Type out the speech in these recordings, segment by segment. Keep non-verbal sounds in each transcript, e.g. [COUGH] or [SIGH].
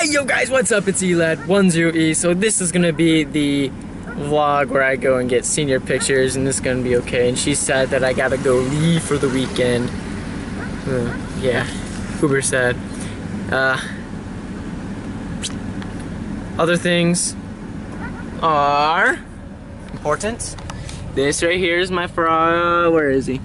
Hey yo guys, what's up? It's Elad10E. So this is gonna be the vlog where I go and get senior pictures and this is gonna be okay. And she said that I gotta go leave for the weekend. Uh, yeah, Uber said. Uh, other things are important. This right here is my frog. Where is he?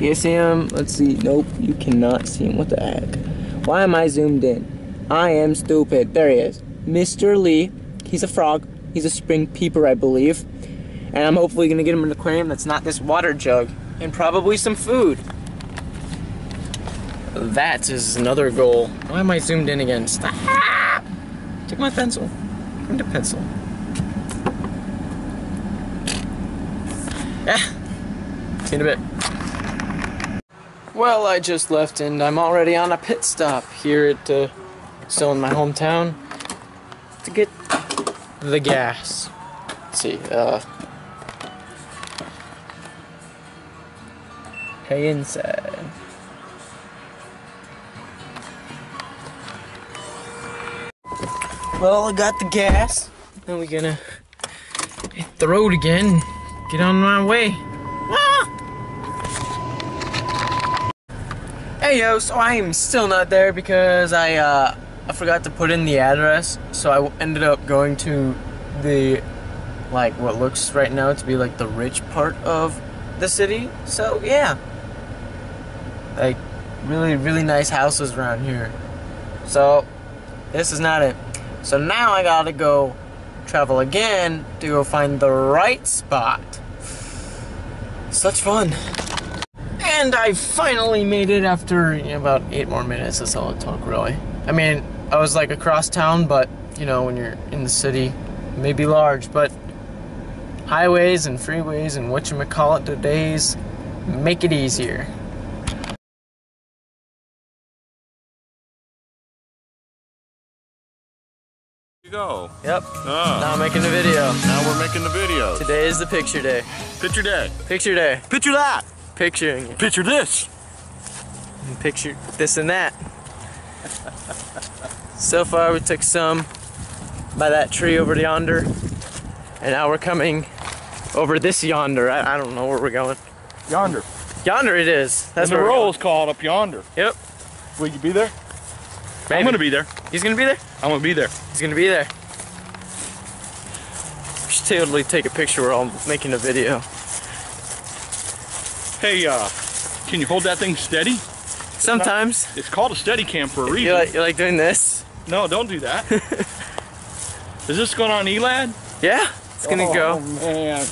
You see him? Let's see. Nope, you cannot see him. What the heck? Why am I zoomed in? I am stupid. There he is. Mr. Lee. He's a frog. He's a spring peeper, I believe. And I'm hopefully gonna get him an aquarium that's not this water jug. And probably some food. That is another goal. Why am I zoomed in again? Stop! Take my pencil. Bring the pencil. Yeah. See you in a bit. Well, I just left and I'm already on a pit stop here at, uh, still in my hometown to get the gas. Let's see, uh, hey inside. Well, I got the gas. Then we're gonna hit the road again. Get on my way. Ah! Hey yo, so I am still not there because I uh, I forgot to put in the address. So I ended up going to the like what looks right now to be like the rich part of the city. So yeah, like really really nice houses around here. So this is not it. So now I gotta go travel again to go find the right spot. Such fun. And I finally made it after about eight more minutes. That's all it took, really. I mean, I was like across town, but you know, when you're in the city, it may be large, but highways and freeways and what you call whatchamacallit days make it easier. go. Yep. Ah, Now I'm making the video. now we're making the video. Today is the picture day. Picture day. Picture day. Picture that. Picturing it. Picture this. and picture this and that. [LAUGHS] so far we took some by that tree over yonder and now we're coming over this yonder. I, I don't know where we're going. Yonder. Yonder it is. That's That's the roll's called up yonder. Yep. Will you be there? Maybe. I'm gonna be there. He's gonna be there? I'm gonna be there. He's gonna be there. We should totally take a picture. We're all making a video. Hey, uh, can you hold that thing steady? Sometimes. It's called a steady cam for a reason. You like, you like doing this? No, don't do that. [LAUGHS] Is this going on Elad? Yeah. It's gonna oh, go. man.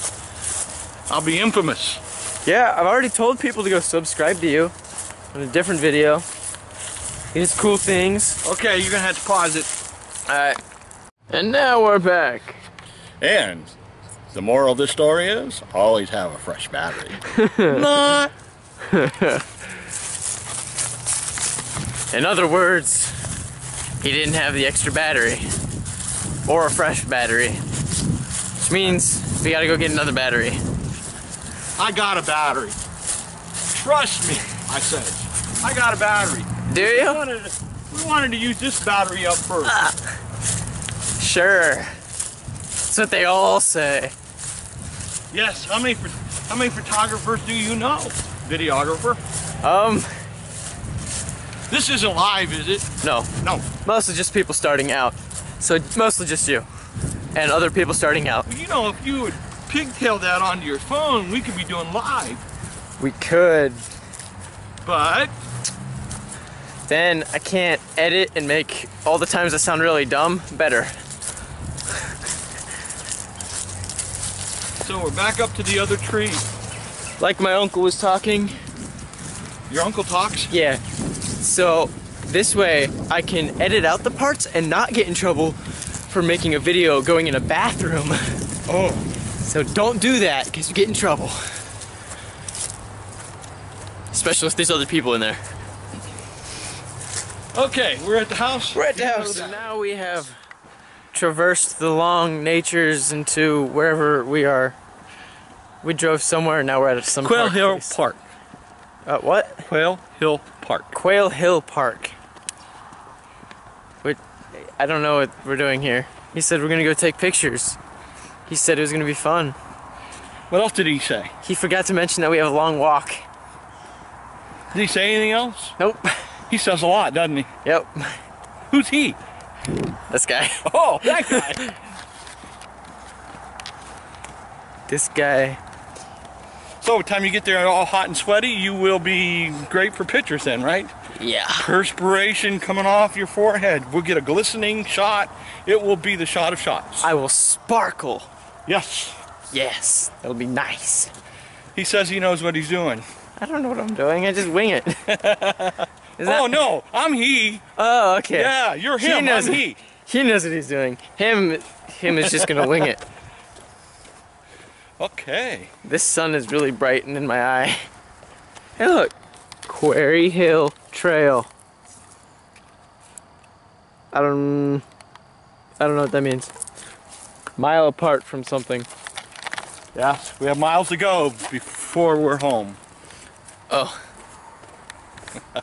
I'll be infamous. Yeah, I've already told people to go subscribe to you on a different video. These cool things. Okay, you're gonna have to pause it. Alright. And now we're back. And the moral of this story is always have a fresh battery. [LAUGHS] Not. [LAUGHS] In other words, he didn't have the extra battery. Or a fresh battery. Which means we gotta go get another battery. I got a battery. Trust me, I said. I got a battery. Do We you? wanted, to, we wanted to use this battery up first. Sure. That's what they all say. Yes. How many how many photographers do you know? Videographer. Um, This isn't live, is it? no. No. Mostly just people starting out. So mostly just you. And other people starting out. You know, if you would pigtail that onto your phone, we could be doing live. We could. But Then I can't edit and make all the times that sound really dumb better. so we're back up to the other tree. Like my uncle was talking, Your uncle talks. Yeah. So this way I can edit out the parts and not get in trouble for making a video going in a bathroom. Oh. So don't do that because you get in trouble. Especially if there's other people in there. Okay, we're at the house. We're at the house. So now we have traversed the long natures into wherever we are. We drove somewhere and now we're at some Quail Hill place. Park. Uh, what? Quail Hill Park. Quail Hill Park. we I don't know what we're doing here. He said we're gonna go take pictures. He said it was gonna be fun. What else did he say? He forgot to mention that we have a long walk. Did he say anything else? Nope. He says a lot, doesn't he? Yep. Who's he? This guy. Oh, that guy. [LAUGHS] This guy. So, by the time you get there all hot and sweaty, you will be great for pictures then, right? Yeah. Perspiration coming off your forehead. We'll get a glistening shot. It will be the shot of shots. I will sparkle. Yes. Yes. That'll be nice. He says he knows what he's doing. I don't know what I'm doing. I just wing it. [LAUGHS] Is oh no, I'm he. Oh, okay. Yeah, you're him. He knows I'm he. He knows what he's doing. Him, him is just gonna wing it. [LAUGHS] Okay. This sun is really brightened in my eye. Hey, look, Quarry Hill Trail. I don't, I don't know what that means. Mile apart from something. Yes, we have miles to go before we're home. Oh, [LAUGHS]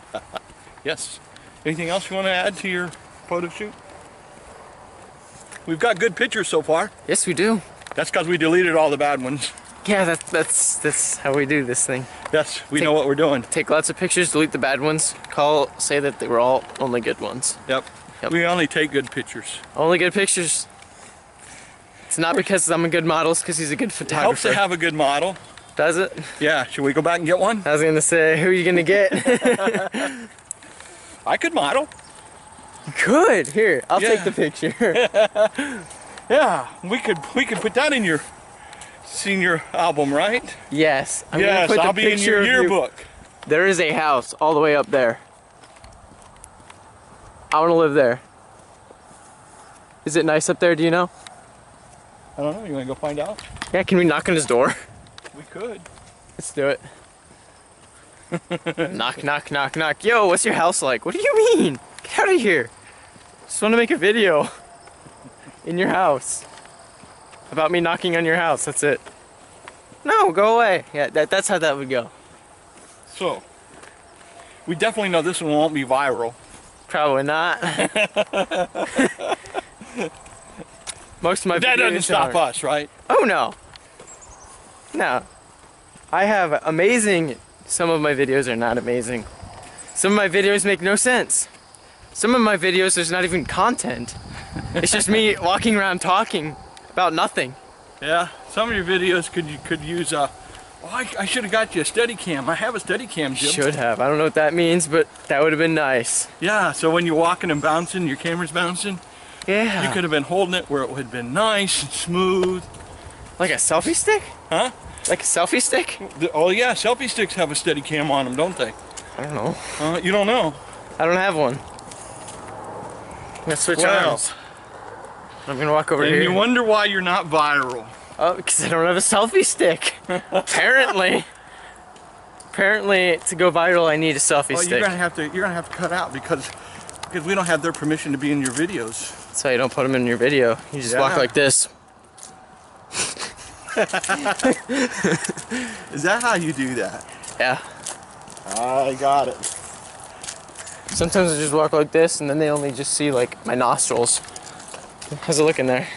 Yes. Anything else you want to add to your photo shoot? We've got good pictures so far. yes, we do. That's because we deleted all the bad ones. Yeah, that's that's that's how we do this thing. Yes, we Take- know what we're doing. Take lots of pictures, delete the bad ones. Call, say that they were all only good ones. Yep. Yep. We only take good pictures. Only good pictures. It's not because I'm a good model, it's because he's a good It photographer. helps to have a good model. Does it? Yeah, should we go back and get one? I was gonna say, who are you gonna get? [LAUGHS] I could model. Good. Here, I'll Yeah. take the picture. [LAUGHS] Yeah, we could we could put that in your senior album, right? yes. I'm yes, put I'll be in your of you- yearbook. There is a house all the way up there. I want to live there. Is it nice up there? Do you know? I don't know. You want to go find out? Yeah. Can we knock on his door? We could. Let's do it. [LAUGHS] knock, knock, knock, knock. Yo, what's your house like? What do you mean? Get out of here. Just want to make a video in your house about me knocking on your house. That's it. No, go away. Yeah, that, that's how that would go. So, we definitely know this one won't be viral. Probably not. [LAUGHS] Most of my videos. That doesn't stop aren't. us, right? Oh no. No. I have amazing some of my videos are not amazing. Some of my videos make no sense. Some of my videos there's not even content. It's just me walking around talking about nothing. Yeah. Some of your videos could you could use a. Oh, I, I should have got you a steady cam. I have a steady cam, Jim. Should have. I don't know what that means, but that would have been nice. Yeah. So when you're walking and bouncing, your camera's bouncing. Yeah. You could have been holding it where it would have been nice and smooth. like a selfie stick? Huh? Like a selfie stick? Oh yeah, selfie sticks have a steady cam on them, don't they? I don't know. Uh, you don't know. I don't have one. I'm gonna switch Wow. arms. I'm gonna walk over And here. you wonder why you're not viral. Oh, because I don't have a selfie stick. [LAUGHS] Apparently. Apparently, to go viral, I need a selfie Well, stick. you're gonna have to you're gonna have to cut out because because we don't have their permission to be in your videos. That's why you don't put them in your video. You just walk like this. [LAUGHS] Is that how you do that? Yeah. I got it. Sometimes I just walk like this, and then they only just see like my nostrils. How's it looking there?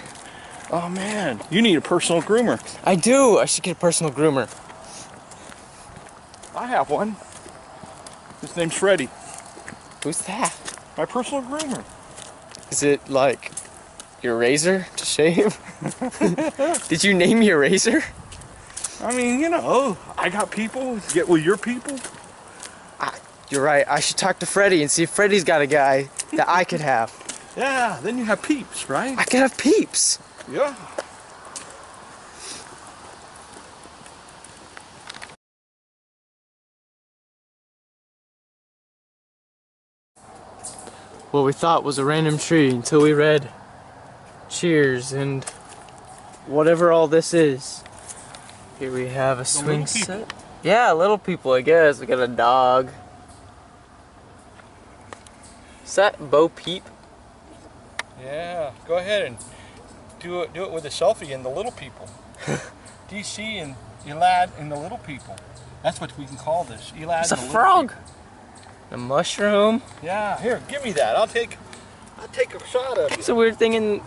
Oh man, you need a personal groomer. I do. I should get a personal groomer. I have one. His name's Freddy. Who's that? My personal groomer. Is it like your razor to shave? [LAUGHS] Did you name your razor? I mean, you know, I got people. Get with your people. You're right. I should talk to Freddy and see if Freddy's got a guy that I could have. Yeah, then you have peeps, right? I can have peeps. Yeah. what we thought was a random tree until we read cheers and whatever all this is. Here we have a swing little set. Yeah, little people, I guess. We got a dog. Is that Bo Peep? Yeah. Go ahead and do it. Do it with a selfie and the little people. [LAUGHS] DC and Elad and the little people. That's what we can call this. Elad. It's a and the frog. people. A mushroom. Yeah. Here, give me that. I'll take. I'll take a shot of There's a weird thing in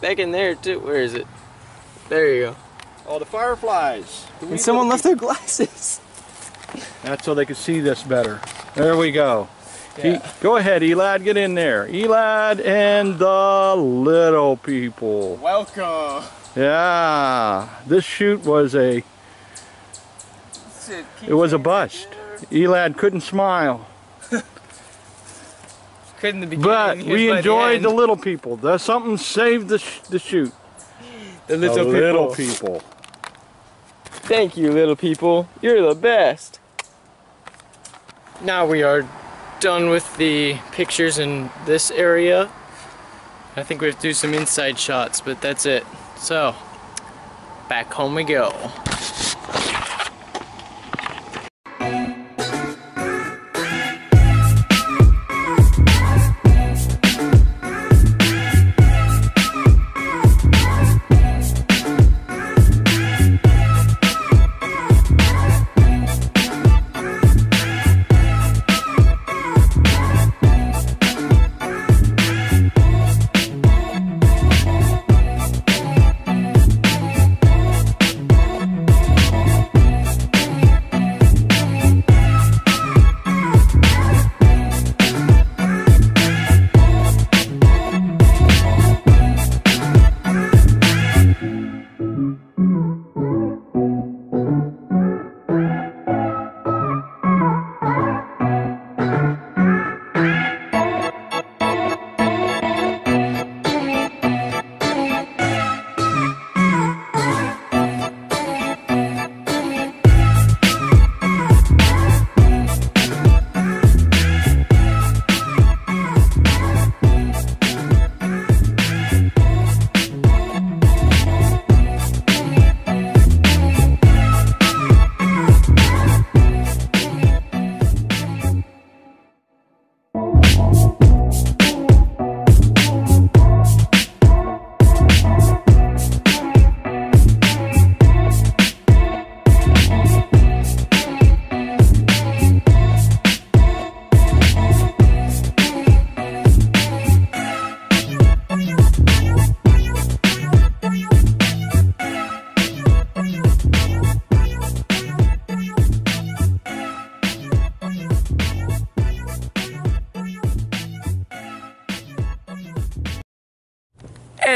back in there too. Where is it? There you go. Oh, the fireflies. The And someone little left their glasses. people. That's so they could see this better. There we go. Yeah. go ahead, Elad, get in there. Elad and the little people. Welcome. Yeah, this shoot was a it was a bust. Elad couldn't smile, [LAUGHS] Couldn't the beginning. but we enjoyed the, the, little people. There's something saved the sh- the shoot. the The little, little people. people. Thank you, little people. You're the best. Now we are done with the pictures in this area. I think we have to do some inside shots, but that's it. So, back home we go.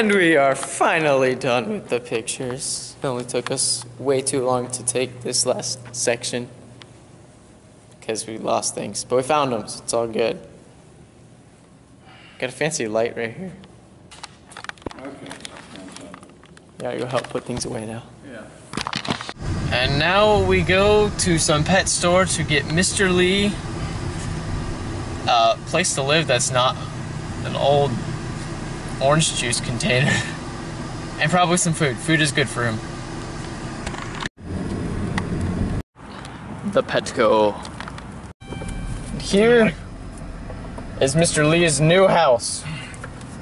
And we are finally done with the pictures. It only took us way too long to take this last section because we lost things, but we found them, so it's all good. Got a fancy light right here. Okay. Yeah, you'll help put things away now. Yeah. And now we go to some pet store to get Mr. Lee a place to live that's not an old orange juice container. [LAUGHS] and probably some food. Food is good for him. The Petco. Here is Mr. Lee's new house.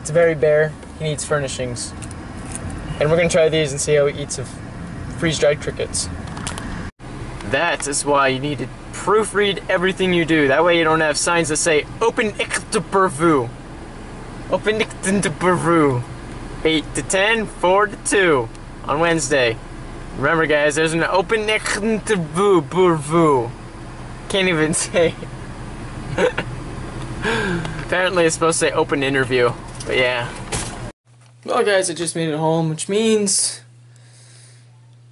It's very bare. He needs furnishings. And we're gonna try these and see how he eats of freeze-dried crickets. That is why you need to proofread everything you do. That way you don't have signs that say open iktapervu. Open iktapervu. 8 to 10, 4 to 2 on Wednesday. Remember guys, there's an open iktapervu. Can't even [LAUGHS] say. Apparently it's supposed to say open interview. But yeah. Well guys, I just made it home, which means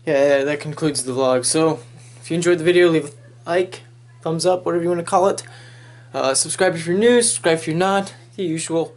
yeah, that concludes the vlog. So, if you enjoyed the video, leave a like, thumbs up, whatever you want to call it. Uh, subscribe if you're new, subscribe if you're not, the usual.